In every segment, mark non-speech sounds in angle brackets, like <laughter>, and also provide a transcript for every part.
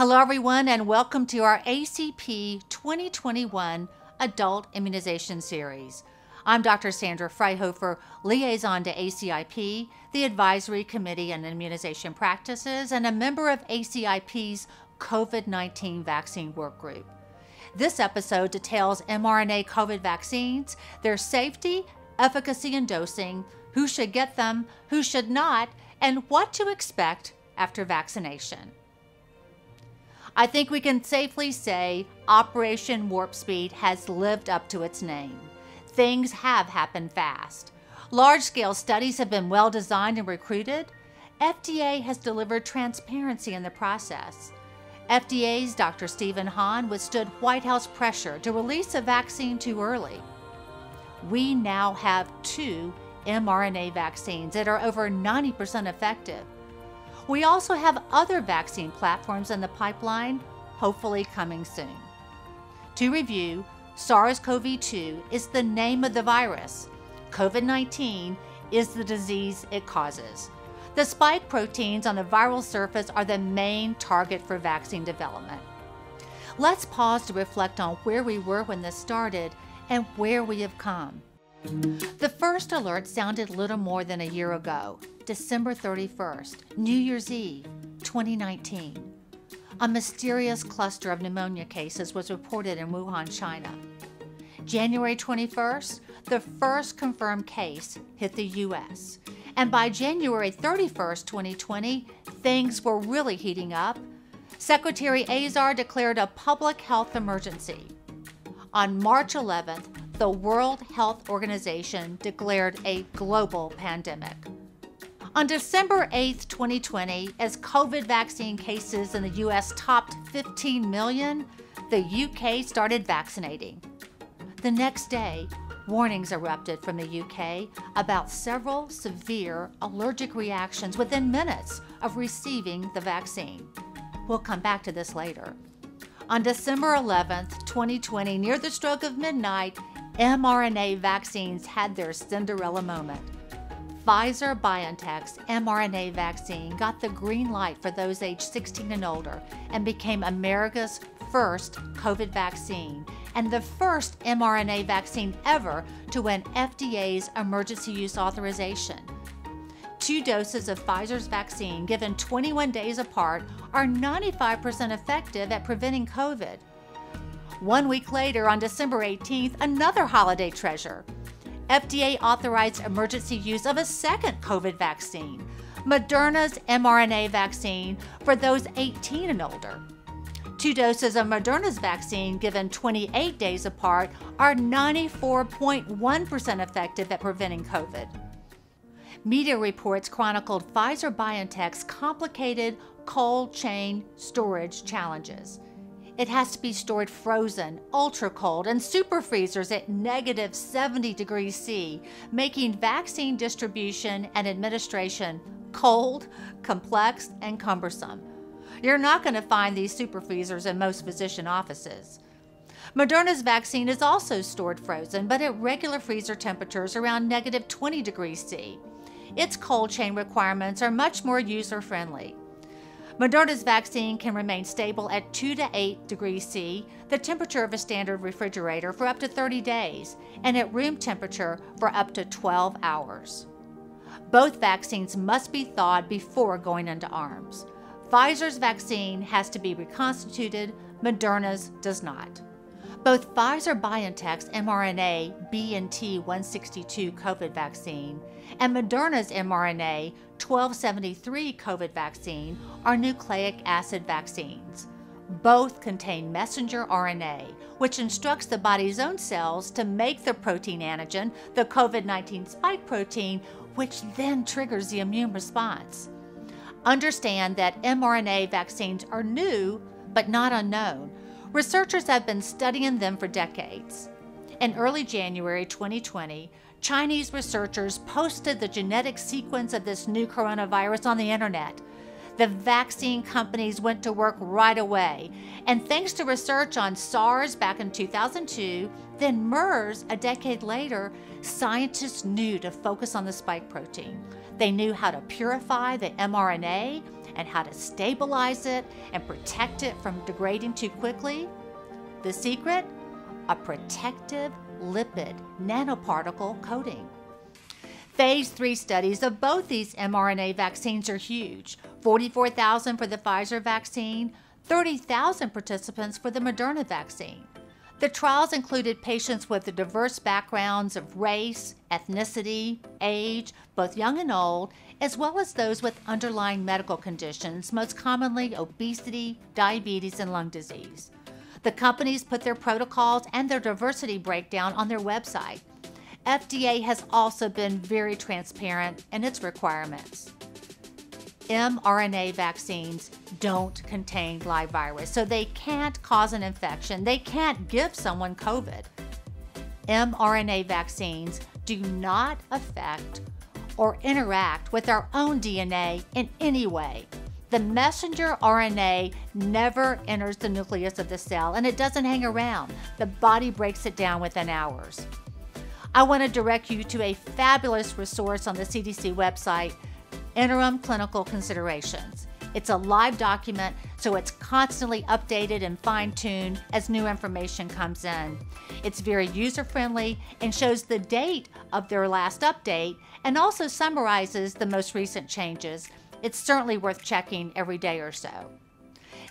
Hello, everyone, and welcome to our ACP 2021 Adult Immunization Series. I'm Dr. Sandra Fryhofer, liaison to ACIP, the Advisory Committee on Immunization Practices, and a member of ACIP's COVID 19 vaccine work group. This episode details mRNA COVID vaccines, their safety, efficacy, and dosing, who should get them, who should not, and what to expect after vaccination. I think we can safely say Operation Warp Speed has lived up to its name. Things have happened fast. Large scale studies have been well designed and recruited. FDA has delivered transparency in the process. FDA's Dr. Stephen Hahn withstood White House pressure to release a vaccine too early. We now have two mRNA vaccines that are over 90% effective. We also have other vaccine platforms in the pipeline, hopefully coming soon. To review, SARS CoV 2 is the name of the virus. COVID 19 is the disease it causes. The spike proteins on the viral surface are the main target for vaccine development. Let's pause to reflect on where we were when this started and where we have come. The first alert sounded little more than a year ago, December 31st, New Year's Eve, 2019. A mysterious cluster of pneumonia cases was reported in Wuhan, China. January 21st, the first confirmed case hit the U.S. And by January 31st, 2020, things were really heating up. Secretary Azar declared a public health emergency. On March 11th, the World Health Organization declared a global pandemic. On December 8, 2020, as COVID vaccine cases in the US topped 15 million, the UK started vaccinating. The next day, warnings erupted from the UK about several severe allergic reactions within minutes of receiving the vaccine. We'll come back to this later. On December 11th, 2020, near the stroke of midnight, mRNA vaccines had their Cinderella moment. Pfizer BioNTech's mRNA vaccine got the green light for those aged 16 and older and became America's first COVID vaccine and the first mRNA vaccine ever to win FDA's emergency use authorization. Two doses of Pfizer's vaccine given 21 days apart are 95% effective at preventing COVID. One week later, on December 18th, another holiday treasure. FDA authorized emergency use of a second COVID vaccine, Moderna's mRNA vaccine for those 18 and older. Two doses of Moderna's vaccine given 28 days apart are 94.1% effective at preventing COVID. Media reports chronicled Pfizer BioNTech's complicated cold chain storage challenges. It has to be stored frozen, ultra cold, and super freezers at negative 70 degrees C, making vaccine distribution and administration cold, complex, and cumbersome. You're not going to find these super freezers in most physician offices. Moderna's vaccine is also stored frozen, but at regular freezer temperatures around negative 20 degrees C. Its cold chain requirements are much more user friendly. Moderna's vaccine can remain stable at 2 to 8 degrees C, the temperature of a standard refrigerator, for up to 30 days, and at room temperature for up to 12 hours. Both vaccines must be thawed before going into arms. Pfizer's vaccine has to be reconstituted, Moderna's does not. Both Pfizer BioNTech's mRNA BNT162 COVID vaccine and Moderna's mRNA 1273 COVID vaccine are nucleic acid vaccines. Both contain messenger RNA, which instructs the body's own cells to make the protein antigen, the COVID 19 spike protein, which then triggers the immune response. Understand that mRNA vaccines are new, but not unknown Researchers have been studying them for decades. In early January 2020, Chinese researchers posted the genetic sequence of this new coronavirus on the internet. The vaccine companies went to work right away, and thanks to research on SARS back in 2002, Then MERS, a decade later, scientists knew to focus on the spike protein. They knew how to purify the mRNA and how to stabilize it and protect it from degrading too quickly. The secret? A protective lipid nanoparticle coating. Phase 3 studies of both these mRNA vaccines are huge 44,000 for the Pfizer vaccine, 30,000 participants for the Moderna vaccine. The trials included patients with diverse backgrounds of race, ethnicity, age, both young and old, as well as those with underlying medical conditions, most commonly obesity, diabetes, and lung disease. The companies put their protocols and their diversity breakdown on their website. FDA has also been very transparent in its requirements mRNA vaccines don't contain live virus, so they can't cause an infection. They can't give someone COVID. mRNA vaccines do not affect or interact with our own DNA in any way. The messenger RNA never enters the nucleus of the cell and it doesn't hang around. The body breaks it down within hours. I want to direct you to a fabulous resource on the CDC website interim clinical considerations. It's a live document, so it's constantly updated and fine tuned as new information comes in. It's very user friendly and shows the date of their last update and also summarizes the most recent changes. It's certainly worth checking every day or so.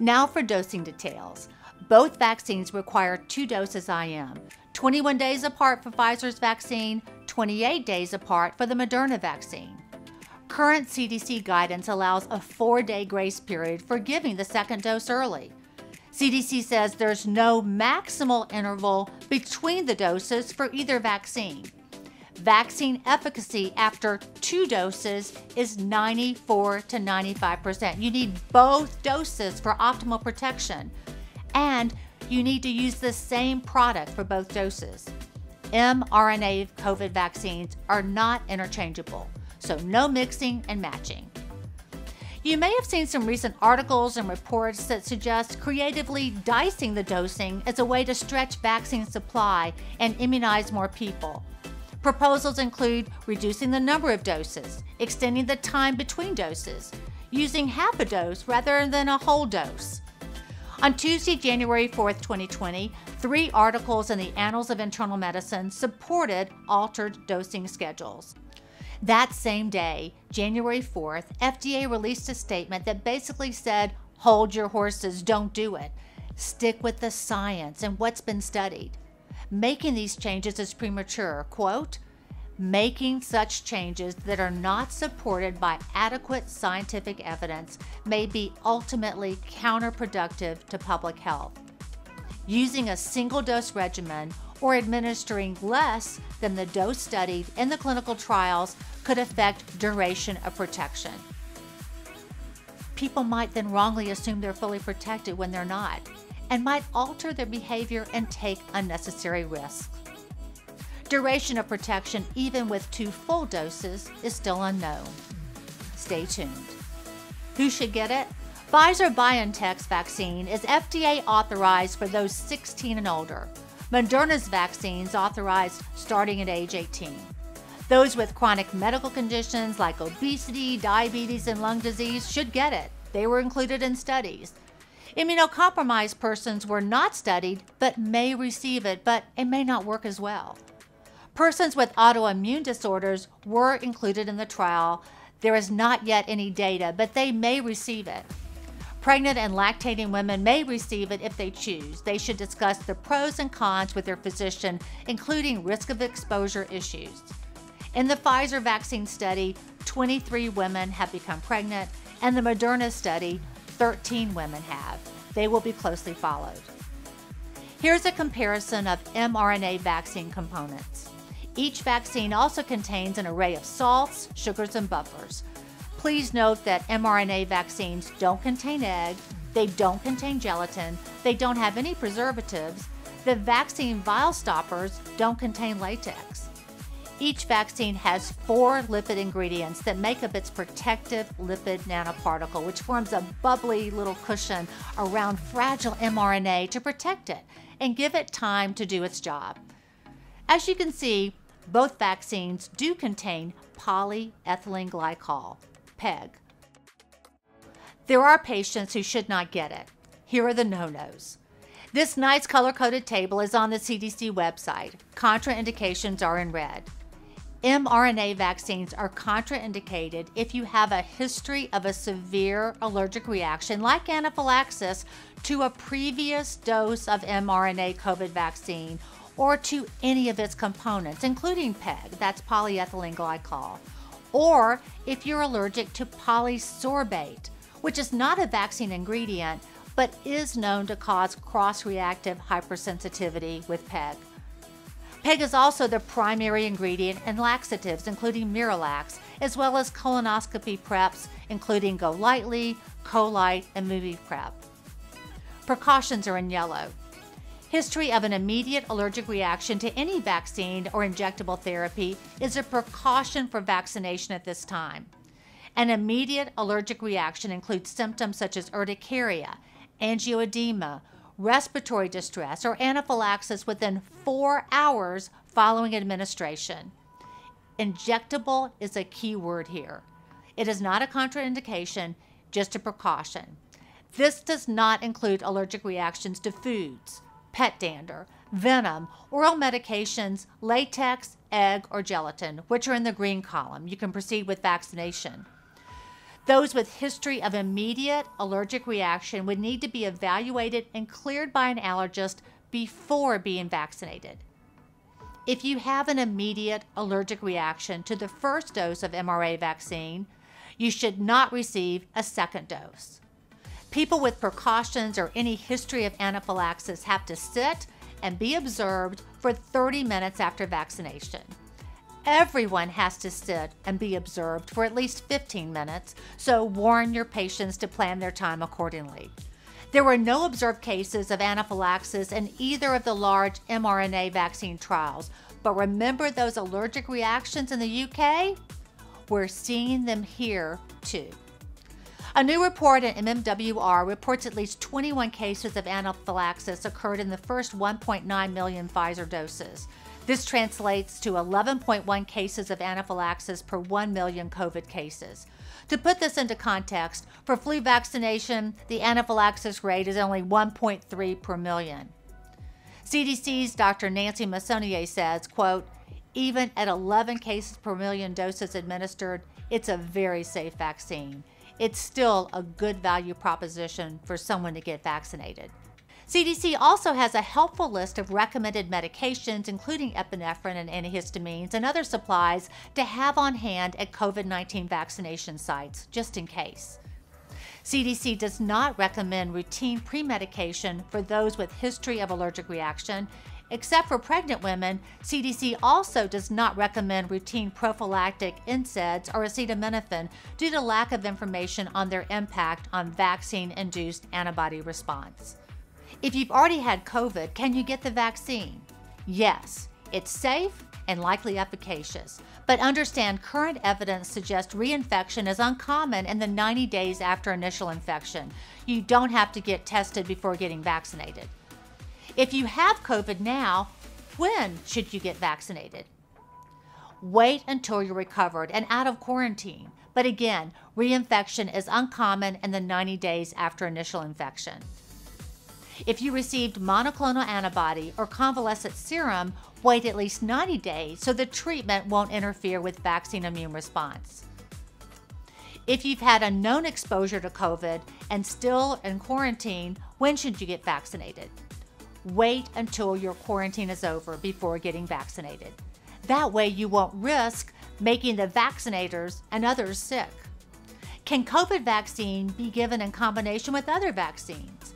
Now for dosing details. Both vaccines require two doses IM, 21 days apart for Pfizer's vaccine, 28 days apart for the Moderna vaccine. Current CDC guidance allows a four day grace period for giving the second dose early. CDC says there's no maximal interval between the doses for either vaccine. Vaccine efficacy after two doses is 94 to 95%. You need both doses for optimal protection, and you need to use the same product for both doses. mRNA COVID vaccines are not interchangeable so no mixing and matching. You may have seen some recent articles and reports that suggest creatively dicing the dosing as a way to stretch vaccine supply and immunize more people. Proposals include reducing the number of doses, extending the time between doses, using half a dose rather than a whole dose. On Tuesday, January 4, 2020, three articles in the Annals of Internal Medicine supported altered dosing schedules. That same day, January 4th, FDA released a statement that basically said, hold your horses, don't do it. Stick with the science and what's been studied. Making these changes is premature. Quote, Making such changes that are not supported by adequate scientific evidence may be ultimately counterproductive to public health. Using a single dose regimen or administering less than the dose studied in the clinical trials could affect duration of protection. People might then wrongly assume they're fully protected when they're not, and might alter their behavior and take unnecessary risks. Duration of protection, even with two full doses, is still unknown. Stay tuned. Who should get it? Pfizer BioNTech's vaccine is FDA authorized for those 16 and older. Moderna's vaccines authorized starting at age 18. Those with chronic medical conditions like obesity, diabetes, and lung disease should get it. They were included in studies. Immunocompromised persons were not studied but may receive it, but it may not work as well. Persons with autoimmune disorders were included in the trial. There is not yet any data, but they may receive it. Pregnant and lactating women may receive it if they choose. They should discuss the pros and cons with their physician, including risk of exposure issues. In the Pfizer vaccine study, 23 women have become pregnant, and the Moderna study, 13 women have. They will be closely followed. Here's a comparison of mRNA vaccine components. Each vaccine also contains an array of salts, sugars, and buffers. Please note that mRNA vaccines don't contain egg, they don't contain gelatin, they don't have any preservatives, the vaccine vial stoppers don't contain latex. Each vaccine has four lipid ingredients that make up its protective lipid nanoparticle, which forms a bubbly little cushion around fragile mRNA to protect it and give it time to do its job. As you can see, both vaccines do contain polyethylene glycol, PEG. There are patients who should not get it. Here are the no nos. This nice color coded table is on the CDC website. Contraindications are in red mRNA vaccines are contraindicated if you have a history of a severe allergic reaction, like anaphylaxis, to a previous dose of mRNA COVID vaccine or to any of its components, including PEG, that's polyethylene glycol, or if you're allergic to polysorbate, which is not a vaccine ingredient but is known to cause cross reactive hypersensitivity with PEG. PEG is also the primary ingredient in laxatives, including Miralax, as well as colonoscopy preps, including GoLYTEly, Colyte, and MoviPrep. Precautions are in yellow. History of an immediate allergic reaction to any vaccine or injectable therapy is a precaution for vaccination at this time. An immediate allergic reaction includes symptoms such as urticaria, angioedema, respiratory distress, or anaphylaxis within four hours following administration. Injectable is a key word here. It is not a contraindication, just a precaution. This does not include allergic reactions to foods, pet dander, venom, oral medications, latex, egg, or gelatin, which are in the green column. You can proceed with vaccination. Those with history of immediate allergic reaction would need to be evaluated and cleared by an allergist before being vaccinated. If you have an immediate allergic reaction to the first dose of mRNA vaccine, you should not receive a second dose. People with precautions or any history of anaphylaxis have to sit and be observed for 30 minutes after vaccination. Everyone has to sit and be observed for at least 15 minutes, so warn your patients to plan their time accordingly. There were no observed cases of anaphylaxis in either of the large mRNA vaccine trials, but remember those allergic reactions in the UK? We're seeing them here too. A new report in MMWR reports at least 21 cases of anaphylaxis occurred in the first 1.9 million Pfizer doses. This translates to 11.1 cases of anaphylaxis per 1 million COVID cases. To put this into context, for flu vaccination, the anaphylaxis rate is only 1.3 per million. CDC's Dr. Nancy Messonnier says, quote, even at 11 cases per million doses administered, it's a very safe vaccine. It's still a good value proposition for someone to get vaccinated. CDC also has a helpful list of recommended medications, including epinephrine and antihistamines and other supplies to have on hand at COVID 19 vaccination sites, just in case. CDC does not recommend routine pre-medication for those with history of allergic reaction. Except for pregnant women, CDC also does not recommend routine prophylactic NSAIDs or acetaminophen due to lack of information on their impact on vaccine-induced antibody response. If you've already had COVID, can you get the vaccine? Yes, it's safe and likely efficacious. But understand current evidence suggests reinfection is uncommon in the 90 days after initial infection. You don't have to get tested before getting vaccinated. If you have COVID now, when should you get vaccinated? Wait until you're recovered and out of quarantine. But again, reinfection is uncommon in the 90 days after initial infection. If you received monoclonal antibody or convalescent serum, wait at least 90 days so the treatment won't interfere with vaccine immune response. If you've had a known exposure to COVID and still in quarantine, when should you get vaccinated? Wait until your quarantine is over before getting vaccinated. That way, you won't risk making the vaccinators and others sick. Can COVID vaccine be given in combination with other vaccines?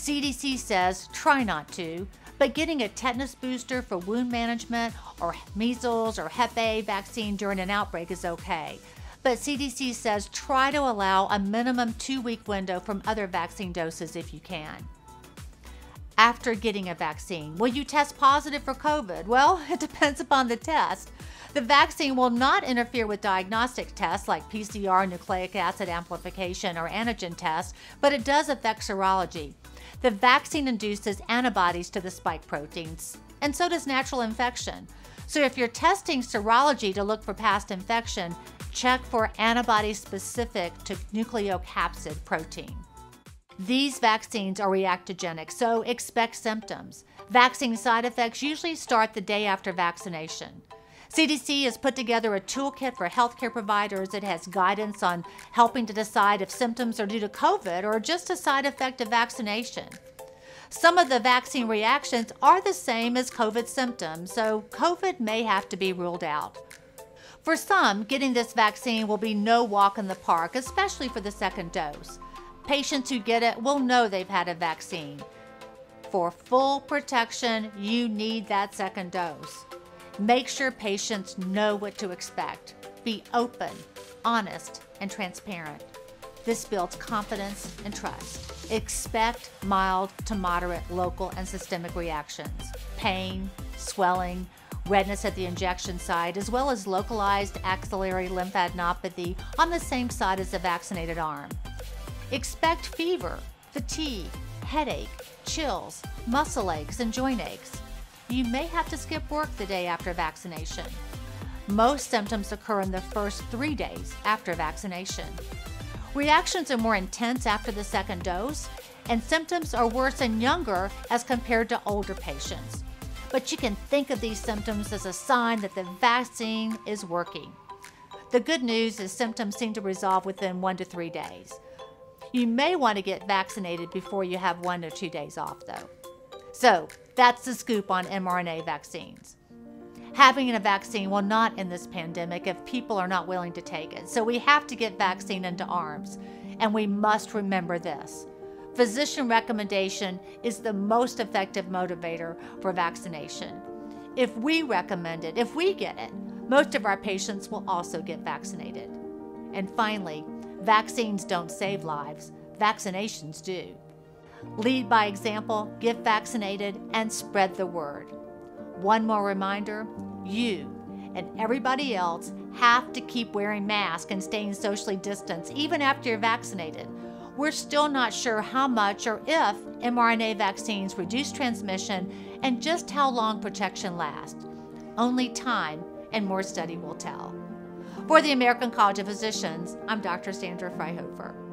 CDC says try not to, but getting a tetanus booster for wound management or measles or Hep A vaccine during an outbreak is okay. But CDC says try to allow a minimum two week window from other vaccine doses if you can. After getting a vaccine, will you test positive for COVID? Well, <laughs> it depends upon the test. The vaccine will not interfere with diagnostic tests like PCR, nucleic acid amplification, or antigen tests, but it does affect serology. The vaccine induces antibodies to the spike proteins, and so does natural infection. So if you're testing serology to look for past infection, check for antibody specific to nucleocapsid protein. These vaccines are reactogenic, so expect symptoms. Vaccine side effects usually start the day after vaccination. CDC has put together a toolkit for healthcare providers. It has guidance on helping to decide if symptoms are due to COVID or just a side effect of vaccination. Some of the vaccine reactions are the same as COVID symptoms, so COVID may have to be ruled out. For some, getting this vaccine will be no walk in the park, especially for the second dose. Patients who get it will know they've had a vaccine. For full protection, you need that second dose. Make sure patients know what to expect. Be open, honest, and transparent. This builds confidence and trust. Expect mild to moderate local and systemic reactions pain, swelling, redness at the injection site, as well as localized axillary lymphadenopathy on the same side as the vaccinated arm. Expect fever, fatigue, headache, chills, muscle aches, and joint aches you may have to skip work the day after vaccination. Most symptoms occur in the first three days after vaccination. Reactions are more intense after the second dose, and symptoms are worse in younger as compared to older patients. But you can think of these symptoms as a sign that the vaccine is working. The good news is symptoms seem to resolve within one to three days. You may want to get vaccinated before you have one or two days off, though. So, that's the scoop on mRNA vaccines. Having a vaccine will not end this pandemic if people are not willing to take it. So we have to get vaccine into arms. And we must remember this. Physician recommendation is the most effective motivator for vaccination. If we recommend it, if we get it, most of our patients will also get vaccinated. And finally, vaccines don't save lives, vaccinations do. Lead by example, get vaccinated, and spread the word. One more reminder you and everybody else have to keep wearing masks and staying socially distanced even after you're vaccinated. We're still not sure how much or if mRNA vaccines reduce transmission and just how long protection lasts. Only time and more study will tell. For the American College of Physicians, I'm Dr. Sandra Fryhofer.